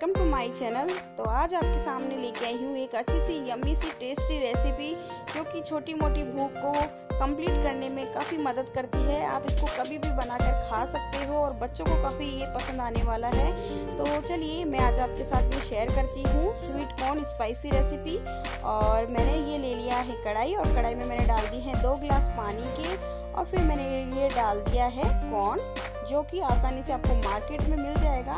Welcome to my channel. तो आज आपके सामने लेके आई हूँ एक अच्छी सी, यम्मी सी, टेस्टी रेसिपी, जो कि छोटी मोटी भूख को कंप्लीट करने में काफ़ी मदद करती है। आप इसको कभी भी बनाकर खा सकते हो और बच्चों को काफ़ी ये पसंद आने वाला है। तो चलिए, मैं आज आपके साथ में शेयर करती हूँ स्वीट कॉर्न स्पाइसी रेसिपी और मैंने ये ले लिया है कढ़ाई और कढ़ाई में मैंने डाल दी है दो गिलास पानी के और फिर मैंने ये डाल दिया है कॉर्न जो कि आसानी से आपको मार्केट में मिल जाएगा।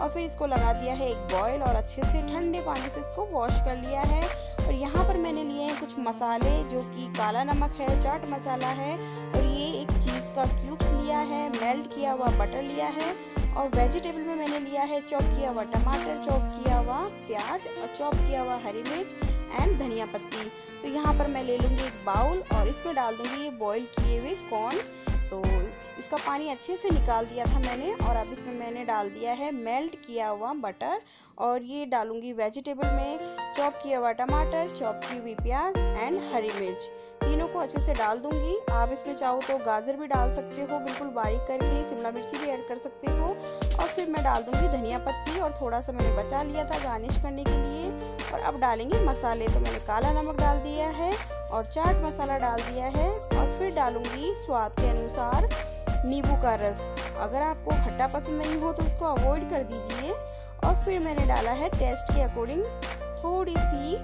और फिर इसको लगा दिया है एक बॉयल और अच्छे से ठंडे पानी से इसको वॉश कर लिया है। और यहाँ पर मैंने लिए हैं कुछ मसाले, जो कि काला नमक है, चाट मसाला है। और ये एक चीज़ का क्यूब्स लिया है मेल्ट किया हुआ बटर लिया है। और वेजिटेबल में मैंने लिया है चॉप किया हुआ टमाटर चॉप किया हुआ प्याज और चॉप किया हुआ हरी मिर्च एंड धनिया पत्ती। तो यहाँ पर मैं ले लूँगी एक बाउल और इसमें डाल दूँगी ये बॉईल किए हुए कॉर्न तो इसका पानी अच्छे से निकाल दिया था मैंने और अब इसमें मैंने डाल दिया है मेल्ट किया हुआ बटर और ये डालूँगी वेजिटेबल में, चॉप किया हुआ टमाटर, चॉप की हुई प्याज एंड हरी मिर्च। तीनों को अच्छे से डाल दूँगी। आप इसमें चाहो तो गाजर भी डाल सकते हो, बिल्कुल बारीक करके, शिमला मिर्ची भी ऐड कर सकते हो। और फिर मैं डाल दूँगी धनिया पत्ती और थोड़ा सा मैंने बचा लिया था गार्निश करने के लिए। और अब डालेंगे मसाले तो मैंने काला नमक डाल दिया है। और चाट मसाला डाल दिया है और फिर डालूँगी स्वाद के अनुसार नींबू का रस। अगर आपको खट्टा पसंद नहीं हो तो उसको अवॉइड कर दीजिए। और फिर मैंने डाला है टेस्ट के अकॉर्डिंग थोड़ी सी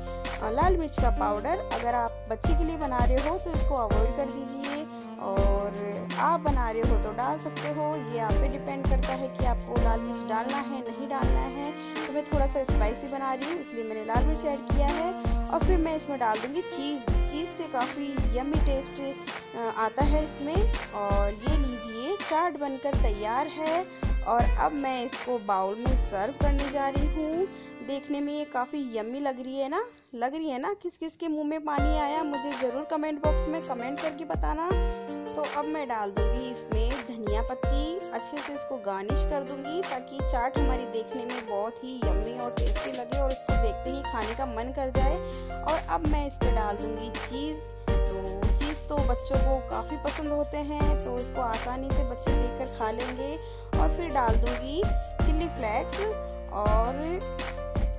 लाल मिर्च का पाउडर अगर आप बच्चे के लिए बना रहे हो तो इसको अवॉइड कर दीजिए। और आप बना रहे हो तो डाल सकते हो। ये आप पे डिपेंड करता है कि आपको लाल मिर्च डालना है, नहीं डालना है। तो मैं थोड़ा सा स्पाइसी बना रही हूँ, इसलिए मैंने लाल मिर्च ऐड किया है। और फिर मैं इसमें डाल दूँगी चीज़। चीज़ से काफ़ी यमी टेस्ट आता है इसमें। और ये लीजिए, चाट बनकर तैयार है। और अब मैं इसको बाउल में सर्व करने जा रही हूँ। देखने में ये काफ़ी यम्मी लग रही है ना? लग रही है ना? किस किस के मुँह में पानी आया? मुझे ज़रूर कमेंट बॉक्स में कमेंट करके बताना। तो अब मैं डाल दूँगी इसमें धनिया पत्ती। अच्छे से इसको गार्निश कर दूँगी ताकि चाट हमारी देखने में बहुत ही यम्मी और टेस्टी लगे और इसको देखते ही खाने का मन कर जाए। और अब मैं इस पर डाल दूँगी चीज़ तो चीज़ तो बच्चों को काफ़ी पसंद होते हैं तो इसको आसानी से बच्चे देखकर खा लेंगे। और फिर डाल दूँगी चिल्ली फ्लेक्स और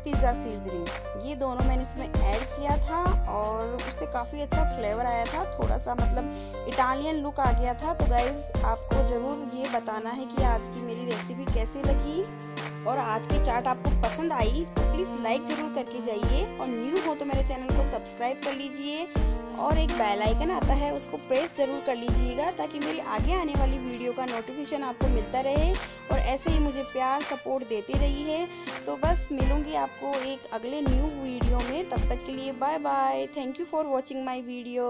पिज़्ज़ा सीजनिंग ये दोनों मैंने इसमें ऐड किया था और काफ़ी अच्छा फ्लेवर आया था थोड़ा सा मतलब इटालियन लुक आ गया था तो गाइज़ आपको ज़रूर ये बताना है कि आज की मेरी रेसिपी कैसी लगी। और आज की चाट आपको पसंद आई तो प्लीज़ लाइक ज़रूर करके जाइए। और न्यू हो तो मेरे चैनल को सब्सक्राइब कर लीजिए। और एक बेल आइकन आता है, उसको प्रेस ज़रूर कर लीजिएगा, ताकि मेरी आगे आने वाली वीडियो का नोटिफिकेशन आपको मिलता रहे और ऐसे ही मुझे प्यार सपोर्ट देती रही है तो बस मिलूँगी आपको एक अगले न्यू वीडियो में, तब तक के लिए bye bye thank you for watching my video